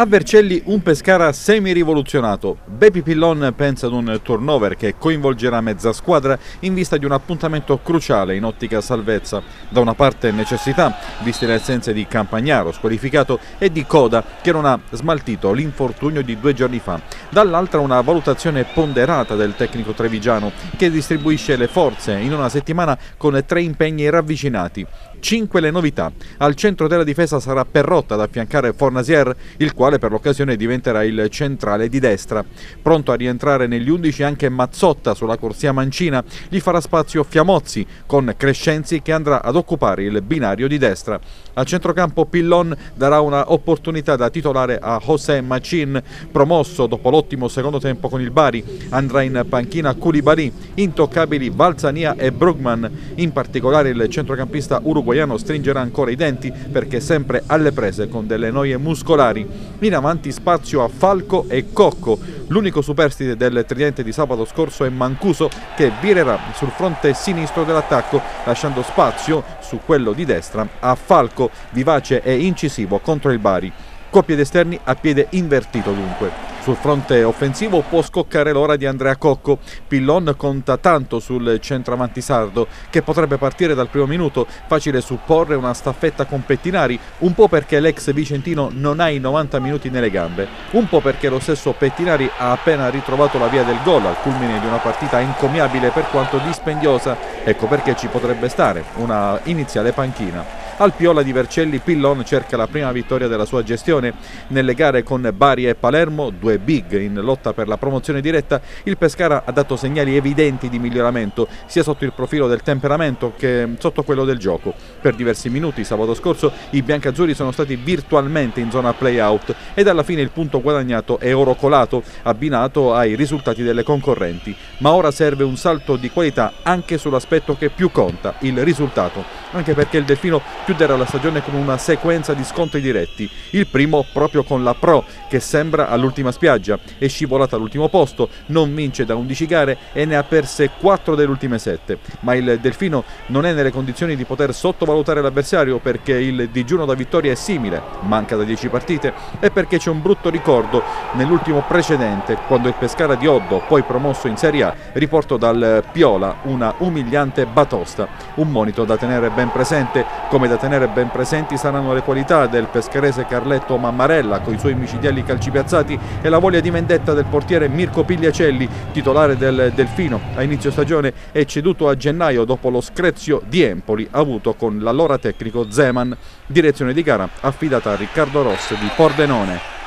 A Vercelli un Pescara semi-rivoluzionato. Bepi Pillon pensa ad un turnover che coinvolgerà mezza squadra in vista di un appuntamento cruciale in ottica salvezza. Da una parte necessità, viste le assenze di Campagnaro squalificato e di Coda che non ha smaltito l'infortunio di due giorni fa. Dall'altra una valutazione ponderata del tecnico trevigiano che distribuisce le forze in una settimana con tre impegni ravvicinati. Cinque le novità. Al centro della difesa sarà Perrotta ad affiancare Fornasier, il quale per l'occasione diventerà il centrale di destra. Pronto a rientrare negli 11 anche Mazzotta sulla corsia mancina, gli farà spazio Fiamozzi con Crescenzi che andrà ad occupare il binario di destra. A centrocampo Pillon darà una opportunità da titolare a José Machin, promosso dopo l'ottimo secondo tempo con il Bari. Andrà in panchina Koulibaly, intoccabili Balzania e Brugman. In particolare il centrocampista uruguaiano stringerà ancora i denti perché sempre alle prese con delle noie muscolari. In avanti spazio a Falco e Cocco. L'unico superstite del tridente di sabato scorso è Mancuso che virerà sul fronte sinistro dell'attacco lasciando spazio su quello di destra a Falco vivace e incisivo contro il Bari. Coppie d'esterni a piede invertito dunque. Sul fronte offensivo può scoccare l'ora di Andrea Cocco. Pillon conta tanto sul centravanti sardo che potrebbe partire dal primo minuto. Facile supporre una staffetta con Pettinari, un po' perché l'ex vicentino non ha i 90 minuti nelle gambe, un po' perché lo stesso Pettinari ha appena ritrovato la via del gol al culmine di una partita encomiabile per quanto dispendiosa. Ecco perché ci potrebbe stare una iniziale panchina. Al Piola di Vercelli Pillon cerca la prima vittoria della sua gestione. Nelle gare con Bari e Palermo, due big in lotta per la promozione diretta, il Pescara ha dato segnali evidenti di miglioramento sia sotto il profilo del temperamento che sotto quello del gioco. Per diversi minuti sabato scorso i biancazzurri sono stati virtualmente in zona play-out ed alla fine il punto guadagnato è oro colato abbinato ai risultati delle concorrenti. Ma ora serve un salto di qualità anche sull'aspetto che più conta, il risultato, anche perché il Delfino chiudere la stagione con una sequenza di scontri diretti. Il primo proprio con la Pro, che sembra all'ultima spiaggia, è scivolata all'ultimo posto, non vince da 11 gare e ne ha perse 4 delle ultime 7. Ma il Delfino non è nelle condizioni di poter sottovalutare l'avversario perché il digiuno da vittoria è simile, manca da 10 partite, e perché c'è un brutto ricordo nell'ultimo precedente, quando il Pescara di Oddo, poi promosso in Serie A, riportò dal Piola una umiliante batosta, un monito da tenere ben presente come da tenere ben presenti saranno le qualità del pescarese Carletto Mammarella con i suoi micidiali calci piazzati e la voglia di vendetta del portiere Mirko Pigliacelli, titolare del Delfino a inizio stagione e ceduto a gennaio dopo lo screzio di Empoli avuto con l'allora tecnico Zeman. Direzione di gara affidata a Riccardo Ross di Pordenone.